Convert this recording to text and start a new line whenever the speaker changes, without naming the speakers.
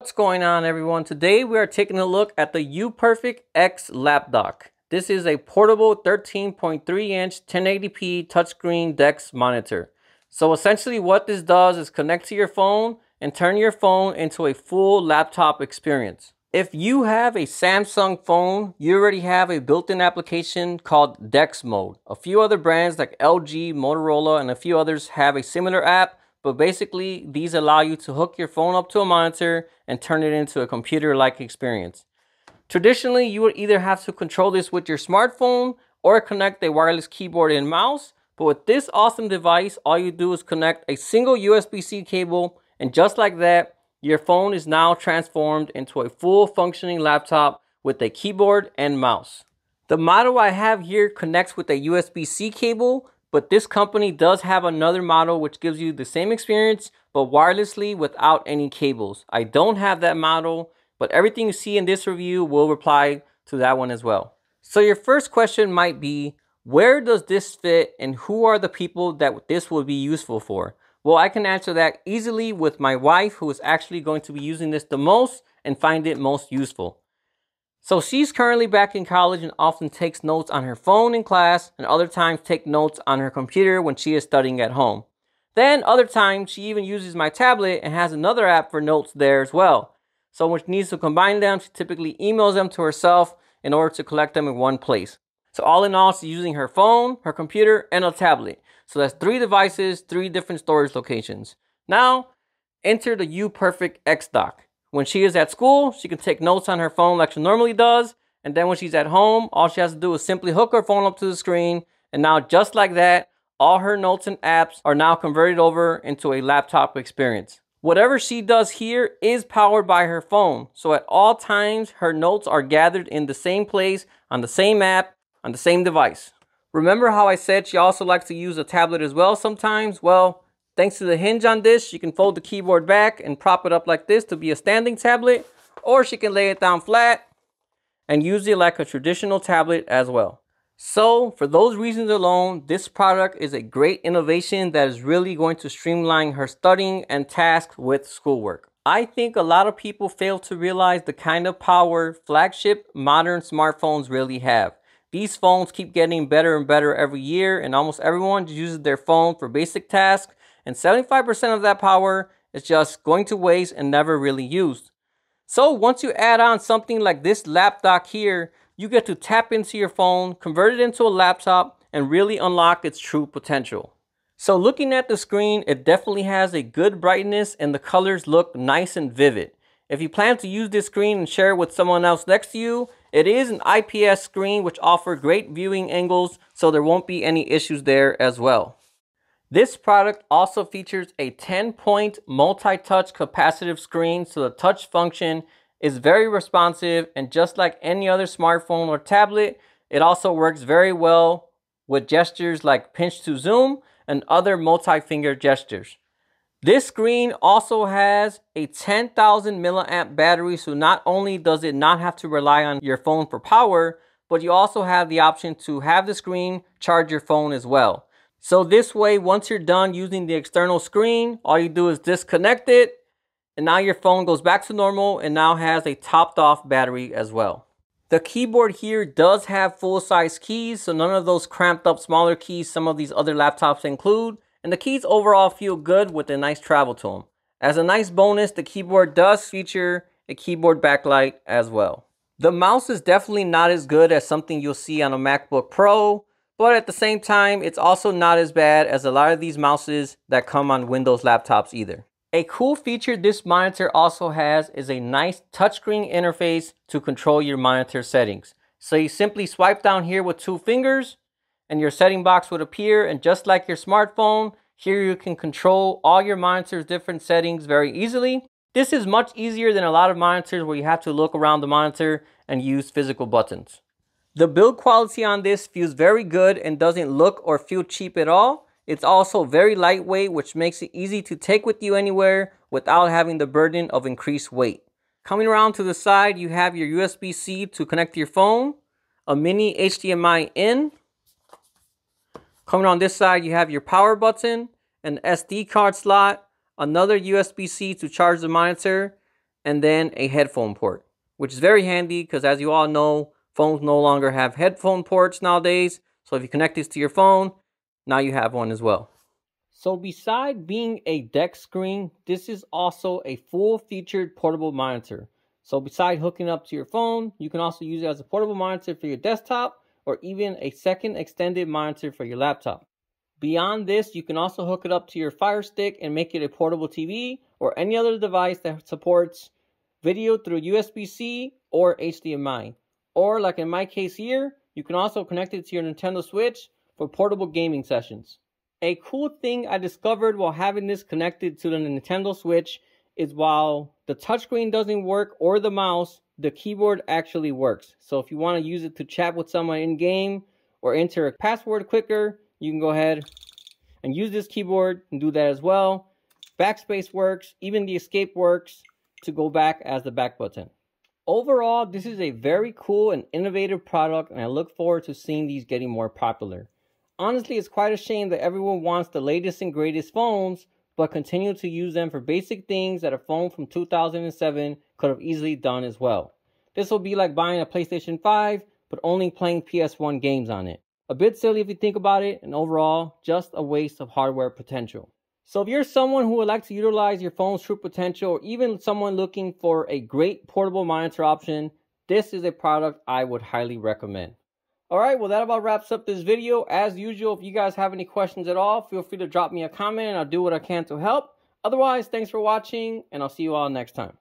What's going on everyone? Today we are taking a look at the UPerfect X Lap Dock. This is a portable 13.3 inch 1080p touchscreen DeX monitor. So essentially what this does is connect to your phone and turn your phone into a full laptop experience. If you have a Samsung phone, you already have a built-in application called DeX Mode. A few other brands like LG, Motorola, and a few others have a similar app but basically, these allow you to hook your phone up to a monitor and turn it into a computer-like experience. Traditionally, you would either have to control this with your smartphone or connect a wireless keyboard and mouse. But with this awesome device, all you do is connect a single USB-C cable and just like that, your phone is now transformed into a full functioning laptop with a keyboard and mouse. The model I have here connects with a USB-C cable, but this company does have another model which gives you the same experience but wirelessly without any cables. I don't have that model, but everything you see in this review will reply to that one as well. So your first question might be, where does this fit and who are the people that this will be useful for? Well, I can answer that easily with my wife who is actually going to be using this the most and find it most useful. So she's currently back in college and often takes notes on her phone in class and other times take notes on her computer when she is studying at home. Then other times she even uses my tablet and has another app for notes there as well. So when she needs to combine them, she typically emails them to herself in order to collect them in one place. So all in all, she's using her phone, her computer, and a tablet. So that's three devices, three different storage locations. Now, enter the UPerfect X Dock. When she is at school, she can take notes on her phone like she normally does. And then when she's at home, all she has to do is simply hook her phone up to the screen. And now just like that, all her notes and apps are now converted over into a laptop experience. Whatever she does here is powered by her phone. So at all times, her notes are gathered in the same place, on the same app, on the same device. Remember how I said she also likes to use a tablet as well sometimes? Well, Thanks to the hinge on this, she can fold the keyboard back and prop it up like this to be a standing tablet, or she can lay it down flat and use it like a traditional tablet as well. So for those reasons alone, this product is a great innovation that is really going to streamline her studying and tasks with schoolwork. I think a lot of people fail to realize the kind of power flagship modern smartphones really have. These phones keep getting better and better every year and almost everyone uses their phone for basic tasks and 75% of that power is just going to waste and never really used. So once you add on something like this lap dock here, you get to tap into your phone, convert it into a laptop, and really unlock its true potential. So looking at the screen, it definitely has a good brightness and the colors look nice and vivid. If you plan to use this screen and share it with someone else next to you, it is an IPS screen which offers great viewing angles so there won't be any issues there as well. This product also features a 10-point multi-touch capacitive screen, so the touch function is very responsive and just like any other smartphone or tablet, it also works very well with gestures like pinch to zoom and other multi-finger gestures. This screen also has a 10,000 milliamp battery, so not only does it not have to rely on your phone for power, but you also have the option to have the screen charge your phone as well. So this way, once you're done using the external screen, all you do is disconnect it and now your phone goes back to normal and now has a topped off battery as well. The keyboard here does have full size keys, so none of those cramped up smaller keys some of these other laptops include. And the keys overall feel good with a nice travel to them. As a nice bonus, the keyboard does feature a keyboard backlight as well. The mouse is definitely not as good as something you'll see on a MacBook Pro, but at the same time, it's also not as bad as a lot of these mouses that come on Windows laptops either. A cool feature this monitor also has is a nice touchscreen interface to control your monitor settings. So you simply swipe down here with two fingers and your setting box would appear and just like your smartphone, here you can control all your monitor's different settings very easily. This is much easier than a lot of monitors where you have to look around the monitor and use physical buttons. The build quality on this feels very good and doesn't look or feel cheap at all. It's also very lightweight, which makes it easy to take with you anywhere without having the burden of increased weight. Coming around to the side, you have your USB-C to connect your phone, a mini HDMI in. Coming on this side, you have your power button, an SD card slot, another USB-C to charge the monitor, and then a headphone port, which is very handy because as you all know, phones no longer have headphone ports nowadays. So if you connect this to your phone, now you have one as well. So beside being a DeX screen, this is also a full featured portable monitor. So beside hooking up to your phone, you can also use it as a portable monitor for your desktop or even a second extended monitor for your laptop. Beyond this, you can also hook it up to your Fire Stick and make it a portable TV or any other device that supports video through USB-C or HDMI. Or like in my case here, you can also connect it to your Nintendo Switch for portable gaming sessions. A cool thing I discovered while having this connected to the Nintendo Switch is while the touchscreen doesn't work or the mouse, the keyboard actually works. So if you want to use it to chat with someone in game or enter a password quicker, you can go ahead and use this keyboard and do that as well. Backspace works, even the escape works to go back as the back button. Overall, this is a very cool and innovative product and I look forward to seeing these getting more popular. Honestly, it's quite a shame that everyone wants the latest and greatest phones, but continue to use them for basic things that a phone from 2007 could have easily done as well. This will be like buying a PlayStation 5, but only playing PS1 games on it. A bit silly if you think about it, and overall, just a waste of hardware potential. So if you're someone who would like to utilize your phone's true potential, or even someone looking for a great portable monitor option, this is a product I would highly recommend. Alright, well that about wraps up this video. As usual, if you guys have any questions at all, feel free to drop me a comment and I'll do what I can to help. Otherwise, thanks for watching and I'll see you all next time.